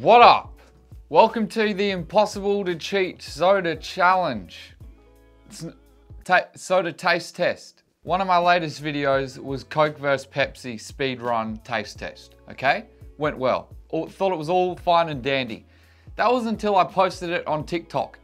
What up? Welcome to the Impossible to Cheat Soda Challenge. Soda taste test. One of my latest videos was Coke vs Pepsi speed run taste test. Okay, went well. Thought it was all fine and dandy. That was until I posted it on TikTok.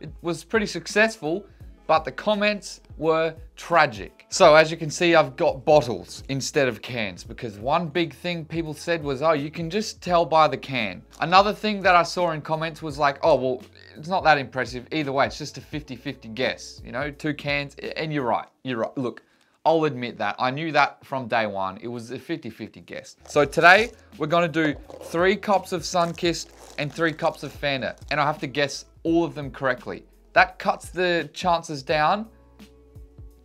It was pretty successful, but the comments were tragic. So as you can see, I've got bottles instead of cans because one big thing people said was, oh, you can just tell by the can. Another thing that I saw in comments was like, oh, well, it's not that impressive. Either way, it's just a 50-50 guess, you know, two cans, and you're right, you're right. Look, I'll admit that. I knew that from day one. It was a 50-50 guess. So today, we're gonna do three cups of Sunkist and three cups of Fanta, and I have to guess all of them correctly. That cuts the chances down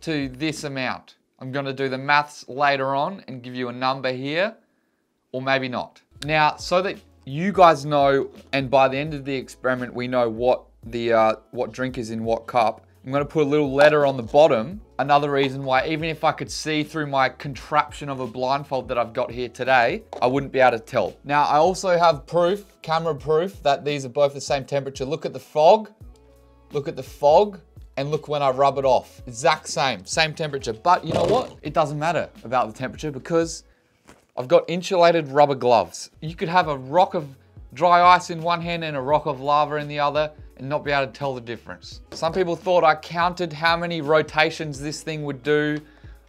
to this amount. I'm gonna do the maths later on and give you a number here, or maybe not. Now, so that you guys know, and by the end of the experiment, we know what the uh, what drink is in what cup, I'm gonna put a little letter on the bottom. Another reason why, even if I could see through my contraption of a blindfold that I've got here today, I wouldn't be able to tell. Now, I also have proof, camera proof, that these are both the same temperature. Look at the fog, look at the fog, and look when I rub it off. Exact same, same temperature. But you know what? It doesn't matter about the temperature because I've got insulated rubber gloves. You could have a rock of dry ice in one hand and a rock of lava in the other and not be able to tell the difference. Some people thought I counted how many rotations this thing would do.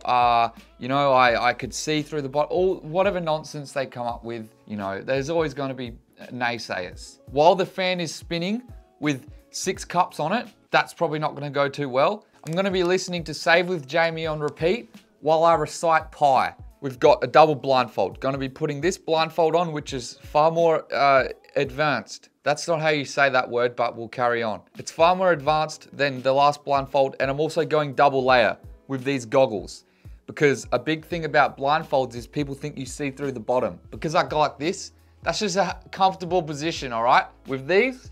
Uh, you know, I, I could see through the bottle, all whatever nonsense they come up with, you know, there's always going to be naysayers. While the fan is spinning with six cups on it, that's probably not going to go too well. I'm going to be listening to Save with Jamie on repeat while I recite pi. We've got a double blindfold. Going to be putting this blindfold on, which is far more uh, advanced. That's not how you say that word, but we'll carry on. It's far more advanced than the last blindfold, and I'm also going double layer with these goggles. Because a big thing about blindfolds is people think you see through the bottom. Because I go like this, that's just a comfortable position, all right? With these,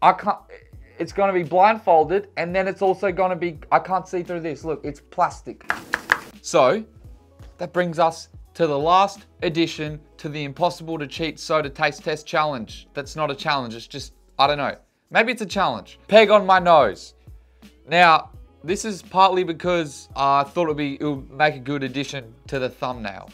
I can't, it's gonna be blindfolded, and then it's also gonna be, I can't see through this. Look, it's plastic. So, that brings us to the last addition to the Impossible to Cheat Soda Taste Test Challenge. That's not a challenge, it's just, I don't know. Maybe it's a challenge. Peg on my nose. Now, this is partly because I thought it would, be, it would make a good addition to the thumbnail.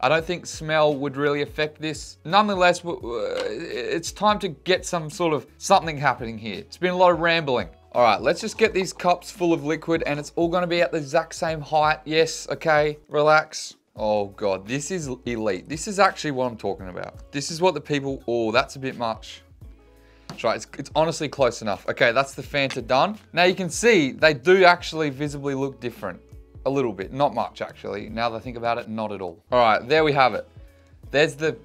I don't think smell would really affect this. Nonetheless, it's time to get some sort of something happening here. It's been a lot of rambling. All right, let's just get these cups full of liquid and it's all gonna be at the exact same height. Yes, okay, relax. Oh God, this is elite. This is actually what I'm talking about. This is what the people, oh, that's a bit much. That's right, it's, it's honestly close enough. Okay, that's the Fanta done. Now you can see they do actually visibly look different. A little bit, not much actually. Now that I think about it, not at all. All right, there we have it. There's the,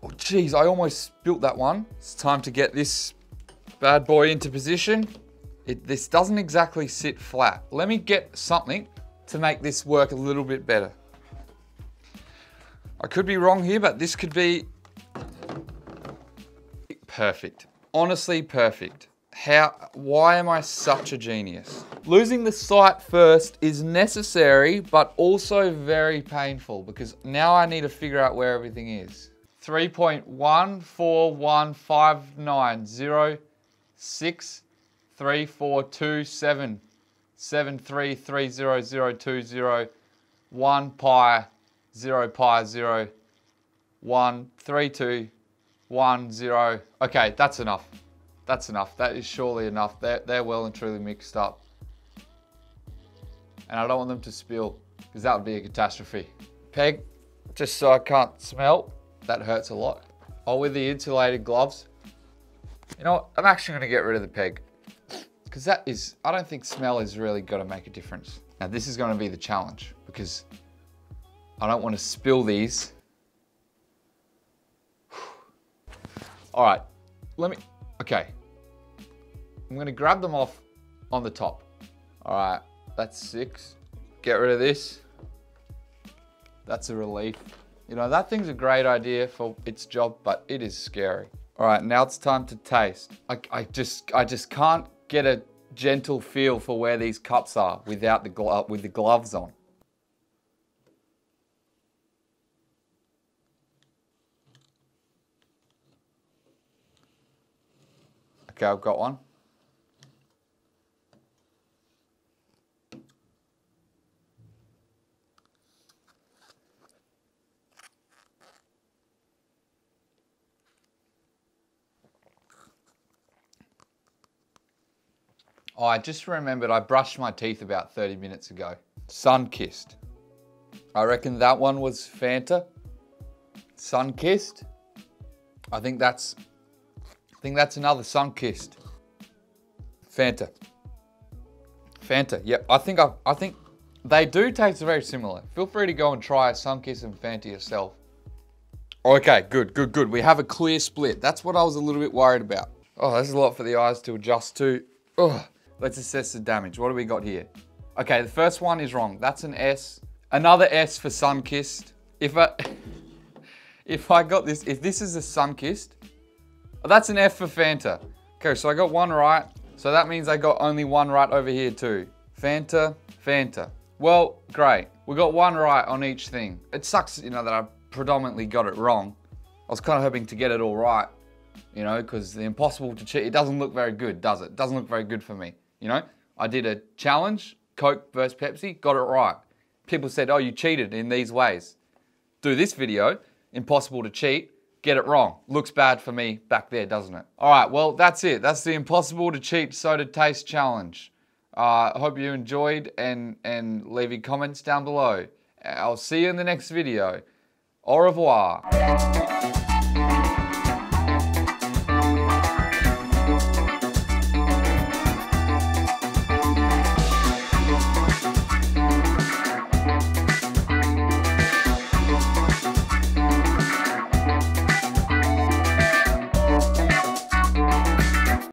oh geez, I almost spilt that one. It's time to get this bad boy into position. It, this doesn't exactly sit flat. Let me get something to make this work a little bit better. I could be wrong here, but this could be perfect. Honestly, perfect. How, why am I such a genius? Losing the sight first is necessary, but also very painful because now I need to figure out where everything is. 3.141590634277 73300020 1 pi 0 pi 0 1 3 2 1 0 okay that's enough that's enough. That is surely enough. They're, they're well and truly mixed up. And I don't want them to spill because that would be a catastrophe. Peg just so I can't smell that hurts a lot. Oh with the insulated gloves. You know what? I'm actually going to get rid of the peg because that is I don't think smell is really going to make a difference. Now this is going to be the challenge because I don't want to spill these. All right, let me, okay. I'm gonna grab them off on the top. All right, that's six. Get rid of this. That's a relief. You know, that thing's a great idea for its job, but it is scary. All right, now it's time to taste. I, I just, I just can't get a gentle feel for where these cups are without the glove, with the gloves on. Okay, I've got one. Oh, I just remembered I brushed my teeth about 30 minutes ago. Sunkist. I reckon that one was Fanta. Sunkist. I think that's I think that's another Sunkist. Fanta. Fanta. Yep. I think I I think they do taste very similar. Feel free to go and try Sunkist and Fanta yourself. Okay, good, good, good. We have a clear split. That's what I was a little bit worried about. Oh, there's a lot for the eyes to adjust to. Ugh. Let's assess the damage. What do we got here? Okay, the first one is wrong. That's an S. Another S for Sunkist. If I, if I got this, if this is a Sunkist, oh, that's an F for Fanta. Okay, so I got one right. So that means I got only one right over here too. Fanta, Fanta. Well, great. We got one right on each thing. It sucks, you know, that I predominantly got it wrong. I was kind of hoping to get it all right, you know, because the impossible to cheat, it doesn't look very good, does it? it? Doesn't look very good for me. You know, I did a challenge, Coke versus Pepsi, got it right. People said, oh, you cheated in these ways. Do this video, impossible to cheat, get it wrong. Looks bad for me back there, doesn't it? All right, well, that's it. That's the impossible to cheat soda taste challenge. I uh, hope you enjoyed and, and leave your comments down below. I'll see you in the next video. Au revoir.